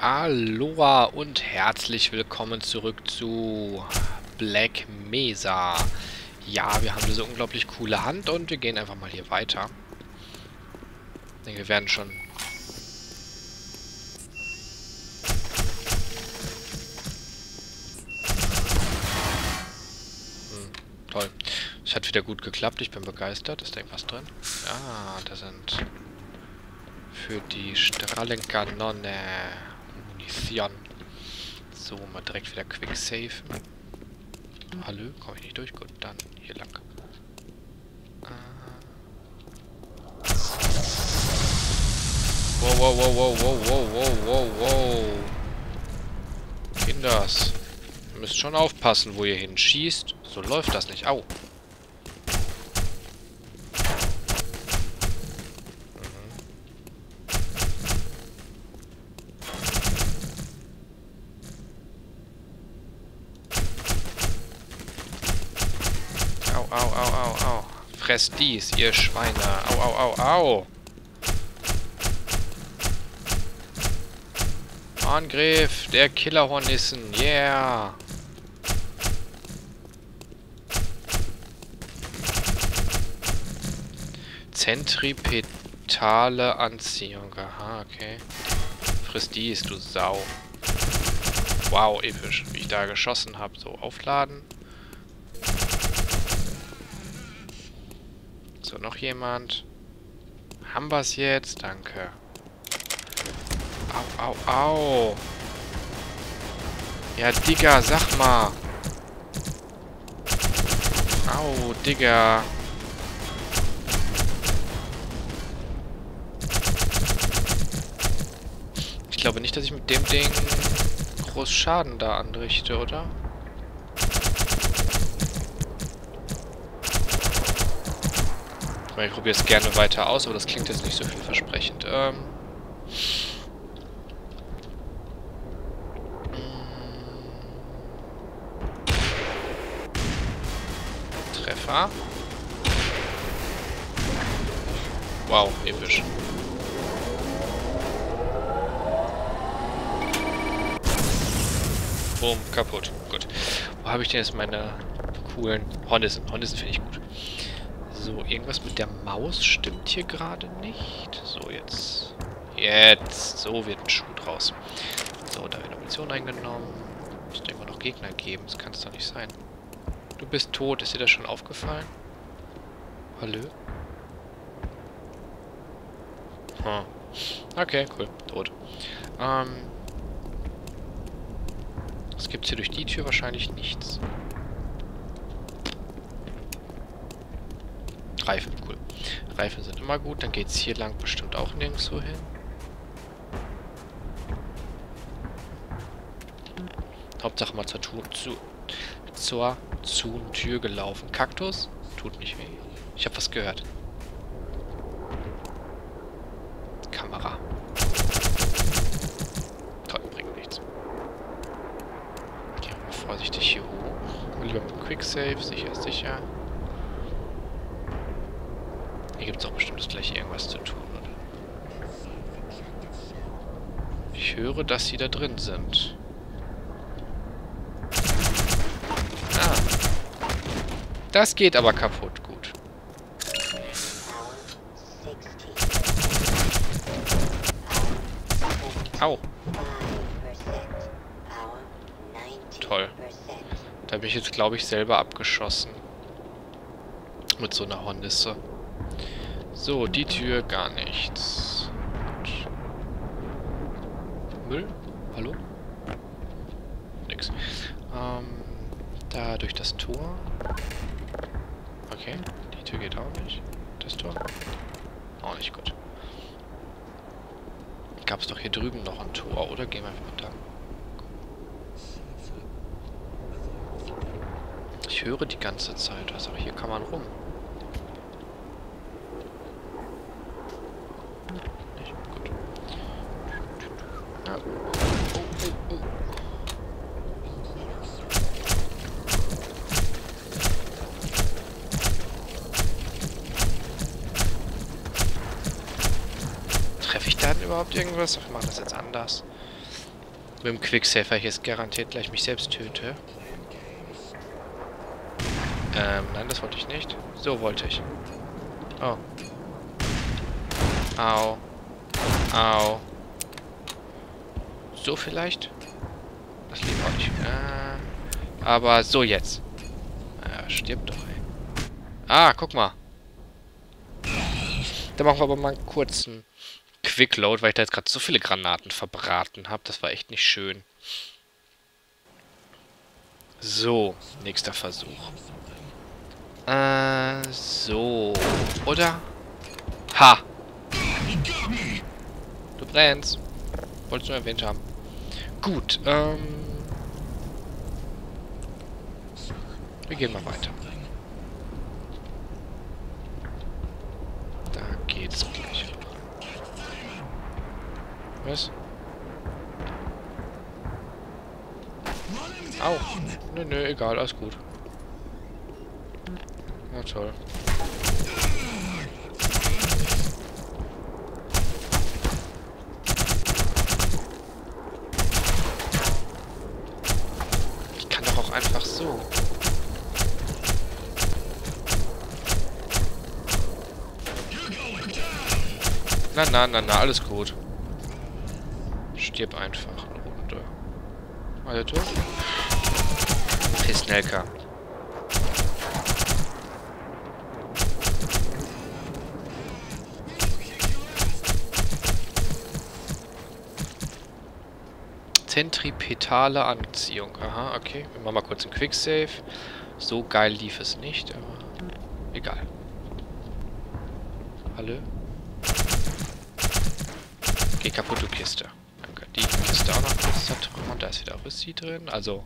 Aloha und herzlich willkommen zurück zu Black Mesa. Ja, wir haben diese unglaublich coole Hand und wir gehen einfach mal hier weiter. Ich wir werden schon... Hm, toll. Es hat wieder gut geklappt, ich bin begeistert. Ist da irgendwas drin? Ah, da sind... Für die Strahlenkanone Munition. So, mal direkt wieder Quick Save. Hallo? Komme ich nicht durch? Gut, dann hier lang. Äh. Wow, wow, wow, wow, wow, wow, wow, wow, wow. Kinders. Ihr müsst schon aufpassen, wo ihr hinschießt. So läuft das nicht. Au, au, au, au, au. Fresst dies, ihr Schweine. Au, au, au, au. Angriff der Killerhornissen. Yeah. Zentripetale Anziehung. Aha, okay. Frisst dies, du Sau. Wow, episch. Wie ich da geschossen habe. So, aufladen. So, noch jemand. Haben wir es jetzt? Danke. Au, au, au. Ja, Digga, sag mal. Au, Digga. Ich glaube nicht, dass ich mit dem Ding groß Schaden da anrichte, oder? Ich probiere es gerne weiter aus, aber das klingt jetzt nicht so vielversprechend. Ähm Treffer. Wow, episch. Boom, kaputt. Gut. Wo habe ich denn jetzt meine coolen Hornissen? Hornissen finde ich gut. So, irgendwas mit der Maus stimmt hier gerade nicht. So, jetzt. Jetzt. So wird ein Schuh draus. So, da wird Munition eingenommen. Muss da immer noch Gegner geben. Das kann es doch nicht sein. Du bist tot. Ist dir das schon aufgefallen? Hallo? Hm. Okay, cool. Tot. Ähm. Was gibt's hier durch die Tür? Wahrscheinlich nichts. Reifen, cool. Reifen sind immer gut. Dann geht's hier lang bestimmt auch nirgendwo hin. Hauptsache mal zur zu, zur, zur Tür gelaufen. Kaktus? Tut nicht weh. Ich habe was gehört. Kamera. Toll, bringt nichts. Gehen wir vorsichtig hier hoch. Lieber mit Quick Save, sicher sicher. Hier das gleiche irgendwas zu tun, oder? Ich höre, dass sie da drin sind. Ah. Das geht aber kaputt. Gut. Au. Toll. Da bin ich jetzt, glaube ich, selber abgeschossen. Mit so einer Hornisse. So, die Tür gar nichts. Müll? Hallo? Nix. Ähm, da durch das Tor. Okay, die Tür geht auch nicht. Das Tor? Auch nicht gut. Gab es doch hier drüben noch ein Tor, oder? Gehen wir einfach da. Ich höre die ganze Zeit was, aber hier kann man rum. Nicht gut. Ja. Oh, oh, oh. Irgendwas? Wir machen das jetzt anders. Mit dem Quicksafer ich jetzt garantiert gleich mich selbst töte. Ähm, nein, das wollte ich nicht. So wollte ich. Oh. Au. Au. So vielleicht? Das liegt auch nicht. Äh, aber so jetzt. Ja, stirbt doch, ey. Ah, guck mal. Da machen wir aber mal einen kurzen Quickload, weil ich da jetzt gerade so viele Granaten verbraten habe. Das war echt nicht schön. So, nächster Versuch. Äh, so. Oder? Ha! Du brennst. Wolltest du erwähnt haben. Gut, ähm... Wir gehen mal weiter. Da geht's gleich. Was? Au. Nö, nö, egal, alles gut. Na toll. Ich kann doch auch einfach so. Na, na, na, na, alles gut. Stirb einfach eine Runde. Alle tot? Pissnelker. Zentripetale Anziehung. Aha, okay. Wir machen mal kurz einen Quicksave. So geil lief es nicht, aber egal. Hallo? Geh kaputt, du Kiste. Auch noch kurz zertrümmern. Da ist wieder Rüssi drin. Also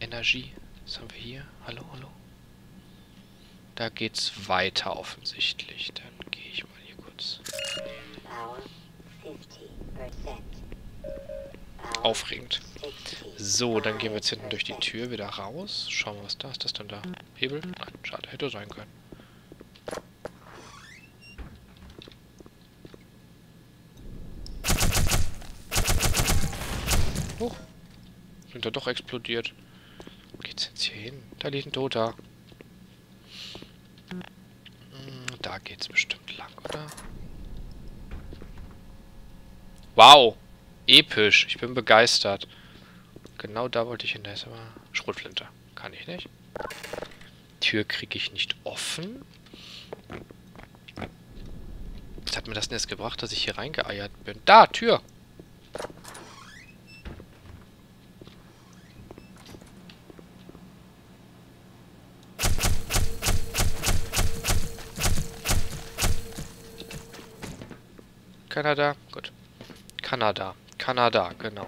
Energie. Was haben wir hier? Hallo, hallo. Da geht's weiter offensichtlich. Dann gehe ich mal hier kurz. Aufregend. So, dann gehen wir jetzt hinten durch die Tür wieder raus. Schauen wir, was da ist. Das denn da? Hebel? Nein, schade. Hätte sein können. Huch. Sind da doch explodiert. Wo geht's jetzt hier hin? Da liegt ein Toter. Hm, Da geht's bestimmt lang, oder? Wow! Episch. Ich bin begeistert. Genau da wollte ich hin. Da ist aber Schrotflinte. Kann ich nicht. Tür kriege ich nicht offen. Was hat mir das denn jetzt gebracht, dass ich hier reingeeiert bin? Da, Tür! Kanada? Gut. Kanada. Kanada, genau.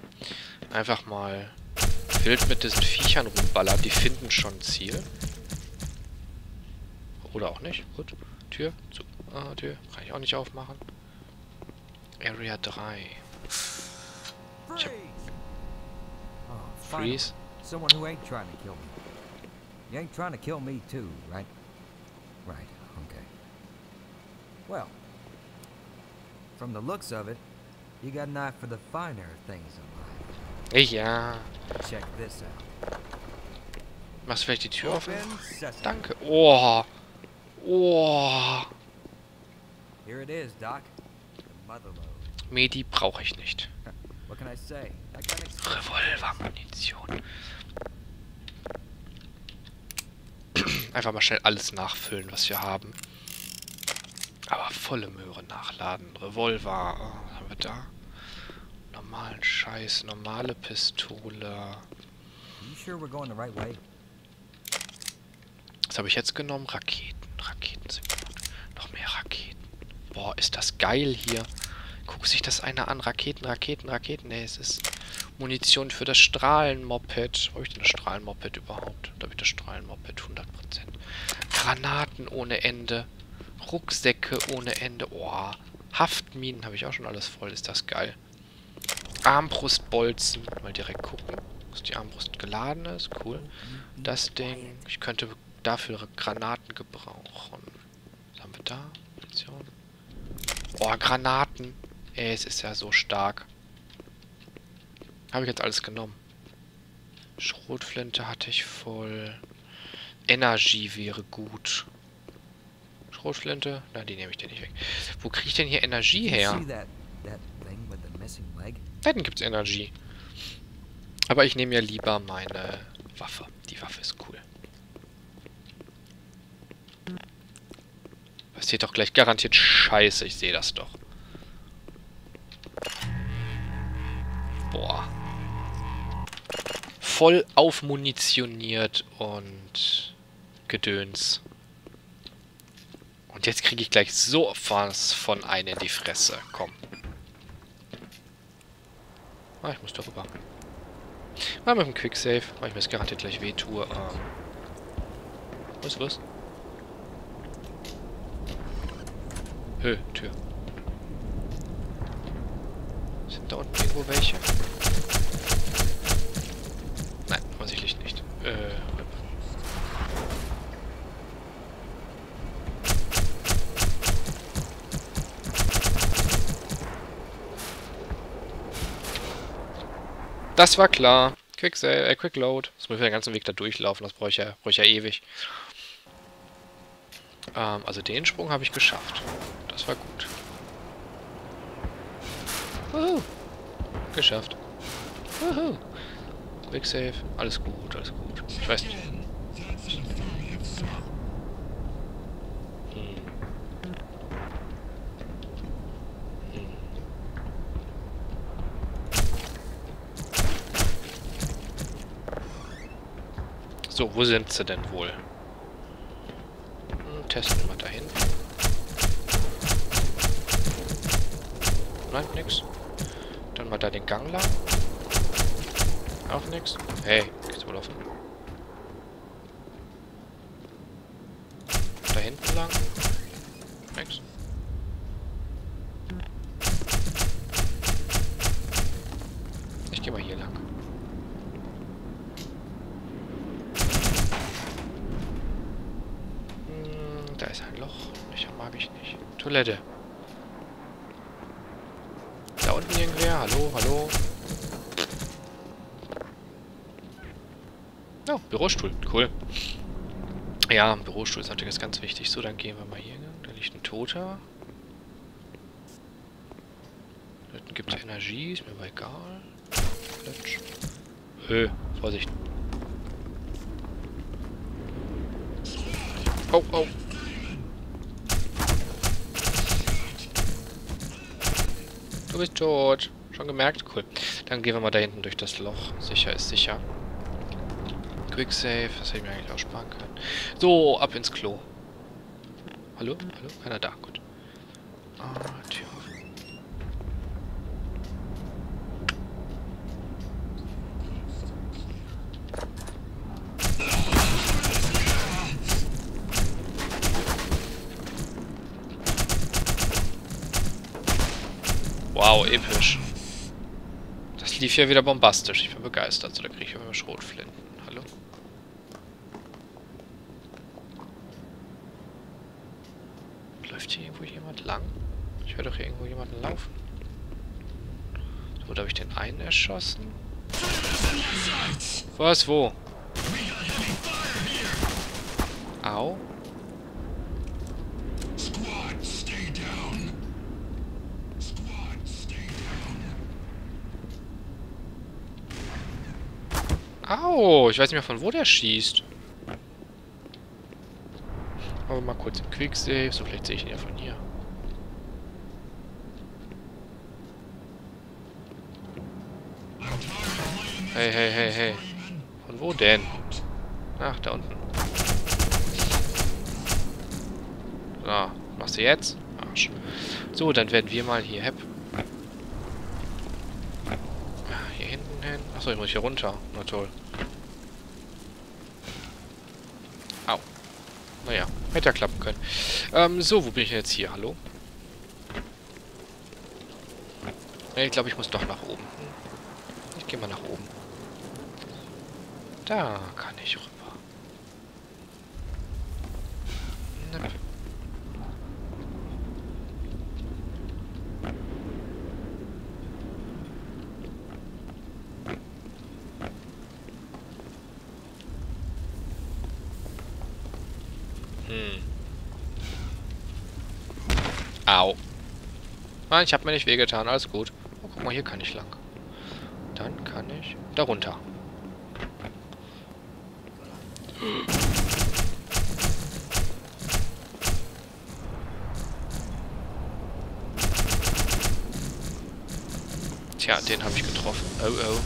Einfach mal wild mit diesen Viechern rumballern. Die finden schon ein Ziel. Oder auch nicht. Gut. Tür. Zu. Ah, Tür. Kann ich auch nicht aufmachen. Area 3. Ich hab Oh. Freeze. Someone who ain't trying to kill me. You ain't trying to kill me too, right? Right, okay. Well, from the looks of it, you got an eye for the finer things in Ja. life. Check this out. Machst du vielleicht die Tür sesame. Danke. Oh. Oh. Here it is, Doc. Medi brauche ich nicht. Revolvermunition. Einfach mal schnell alles nachfüllen, was wir haben. Aber volle Möhre nachladen. Revolver. Oh, was haben wir da? Normalen Scheiß. Normale Pistole. Was habe ich jetzt genommen? Raketen. Raketen sind gut. Noch mehr Raketen. Boah, ist das geil hier. Guck sich das einer an. Raketen, Raketen, Raketen. Nee, es ist Munition für das Strahlenmoped. Wo habe ich denn das Strahlenmoped überhaupt? Da habe ich das Strahlenmoped 100%. Granaten ohne Ende. Rucksäcke ohne Ende. Oh, Haftminen habe ich auch schon alles voll. Ist das geil. Armbrustbolzen. Mal direkt gucken, dass die Armbrust geladen ist. Cool. Das Ding. Ich könnte dafür Granaten gebrauchen. Was haben wir da? Munition. Oh, Granaten. Ey, es ist ja so stark. Habe ich jetzt alles genommen. Schrotflinte hatte ich voll. Energie wäre gut. Schrotflinte? Nein, die nehme ich dir nicht weg. Wo kriege ich denn hier Energie her? Da hinten gibt es Energie. Aber ich nehme ja lieber meine Waffe. Die Waffe ist cool. Passiert doch gleich garantiert Scheiße. Ich sehe das doch. Boah. Voll aufmunitioniert und Gedöns. Und jetzt kriege ich gleich so was von einem in die Fresse. Komm. Ah, ich muss darüber. Mal mit dem Quicksave, weil ich mir das garantiert gleich wehtue. Ähm. Was ist los? Hö, Tür. Sind da unten irgendwo welche? Nein, offensichtlich nicht. Äh, Das war klar. Quick, äh, Quick Load. Das muss ich den ganzen Weg da durchlaufen. Das brauche ich, ja, brauch ich ja ewig. Ähm, also den Sprung habe ich geschafft. Das war gut. Wuhu. Geschafft. Wuhu. Quick Save. Alles gut, alles gut. Ich weiß nicht. So, wo sind sie denn wohl? Hm, testen wir da hinten. Nein, nix. Dann mal da den Gang lang. Auch nix. Hey, geht's wohl offen. Da hinten lang. Nix. Ich geh mal hier lang. Da ist ein Loch. Ich mag ich nicht. Toilette. Da unten irgendwer. Hallo, hallo. Oh, Bürostuhl. Cool. Ja, Bürostuhl ist natürlich ganz wichtig. So, dann gehen wir mal hier. Da liegt ein Toter. Da gibt es Energie. Ist mir aber egal. Platsch. Hö, Vorsicht. Oh, oh. Du bist tot. Schon gemerkt? Cool. Dann gehen wir mal da hinten durch das Loch. Sicher ist sicher. Quick Save. Das hätte ich mir eigentlich auch sparen können. So, ab ins Klo. Hallo? Hallo? Keiner da. Gut. Ah, Tür offen. Wow, episch. Das lief ja wieder bombastisch. Ich bin begeistert. So, da kriege ich immer Schrotflinten. Hallo? Läuft hier irgendwo jemand lang? Ich höre doch hier irgendwo jemanden laufen. So, da habe ich den einen erschossen. Was? Wo? Au. Au, ich weiß nicht mehr von wo der schießt. Aber mal kurz im Quicksave, so vielleicht sehe ich ihn ja von hier. Hey, hey, hey, hey. Von wo denn? Ach, da unten. So, machst du jetzt? Arsch. So, dann werden wir mal hier... Hep. Hier hinten hin. Achso, ich muss hier runter. Na toll. Au. Naja, hätte ja klappen können. Ähm, so, wo bin ich jetzt hier? Hallo? Ich glaube, ich muss doch nach oben. Ich gehe mal nach oben. Da kann ich rüber. Nipp. Hm. Au. Nein, ich habe mir nicht wehgetan. Alles gut. Oh, guck mal, hier kann ich lang. Dann kann ich da runter. Tja, den habe ich getroffen. Oh, oh.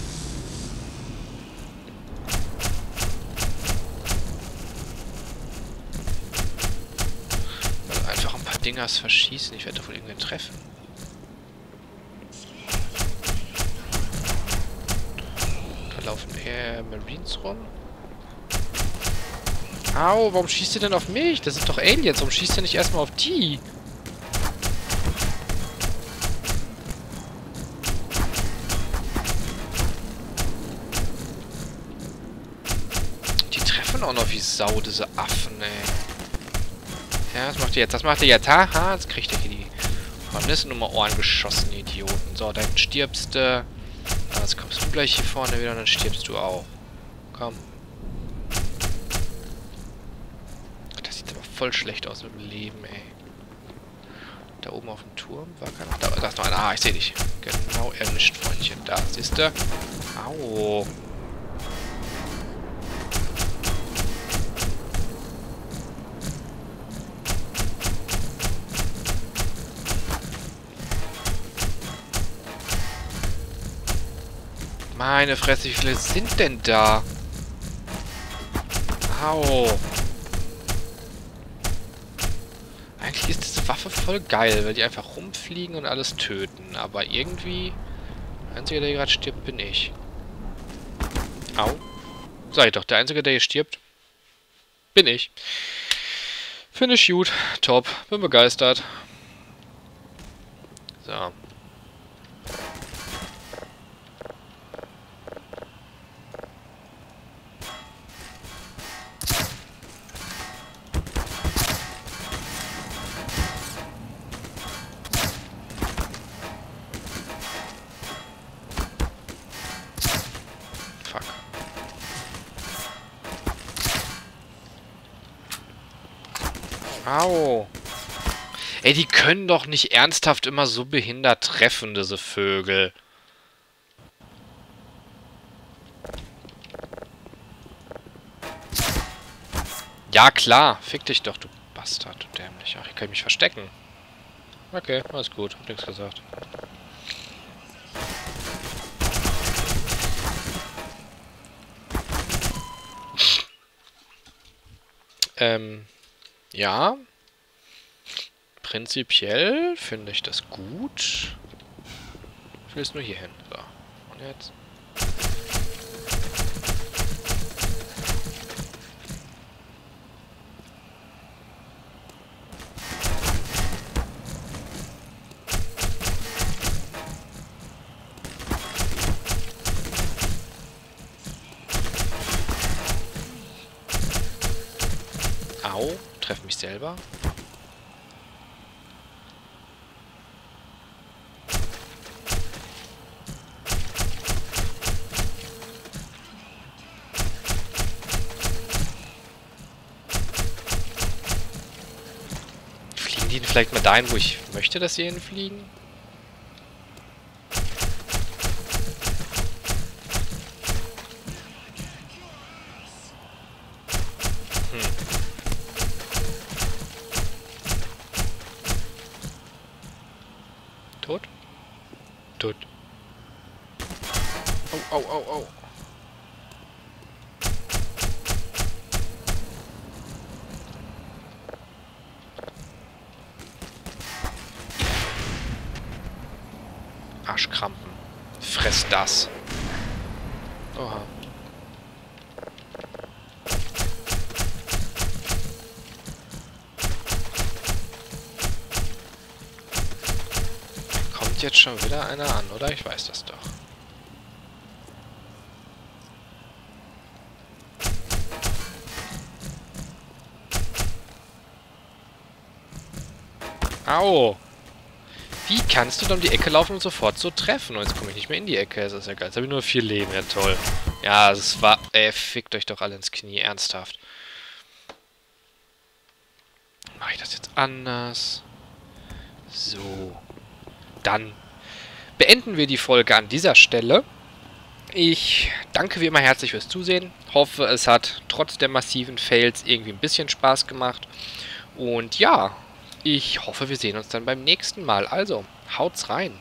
Einfach ein paar Dingers verschießen. Ich werde doch wohl irgendwen treffen. Da eher Marines rum. Au, warum schießt ihr denn auf mich? Das sind doch Aliens. Warum schießt ihr nicht erstmal auf die? Die treffen auch noch wie Sau, diese Affen, ey. Ja, was macht ihr jetzt? Was macht ihr jetzt? Haha, jetzt kriegt ihr hier die Hornissennummer Ohren geschossen, Idioten. So, dann stirbst du. Du gleich hier vorne wieder und dann stirbst du auch. Komm. voll schlecht aus mit dem Leben, ey. Da oben auf dem Turm war keiner. Da, da ist noch einer. Ah, ich sehe dich. Genau erwischt, Freundchen. Da, siehst du? Au. Meine Fresse, wie viele sind denn da? Au. Eigentlich ist diese Waffe voll geil, weil die einfach rumfliegen und alles töten. Aber irgendwie... Der Einzige, der hier gerade stirbt, bin ich. Au. Sag ich doch, der Einzige, der hier stirbt, bin ich. Finde ich gut. Top. Bin begeistert. So. Au. Ey, die können doch nicht ernsthaft immer so behindert treffen, diese Vögel. Ja, klar. Fick dich doch, du Bastard, du dämlich. Ach, ich kann mich verstecken. Okay, alles gut. Hab nichts gesagt. ähm... Ja. Prinzipiell finde ich das gut. Ich will es nur hier hin. So. Und jetzt. Au treffe mich selber. Fliegen die vielleicht mal dahin, wo ich möchte, dass sie hinfliegen? Tot. Au, au, au, au. Arschkrampen. Fress das. Oha. Jetzt schon wieder einer an, oder? Ich weiß das doch. Au! Wie kannst du dann um die Ecke laufen und sofort so treffen? Und jetzt komme ich nicht mehr in die Ecke. Das ist ja geil. Jetzt habe ich nur vier Leben. Ja, toll. Ja, es war... Ey, fickt euch doch alle ins Knie. Ernsthaft. mache ich das jetzt anders. So. Dann beenden wir die Folge an dieser Stelle. Ich danke wie immer herzlich fürs Zusehen. Hoffe, es hat trotz der massiven Fails irgendwie ein bisschen Spaß gemacht. Und ja, ich hoffe, wir sehen uns dann beim nächsten Mal. Also, haut's rein.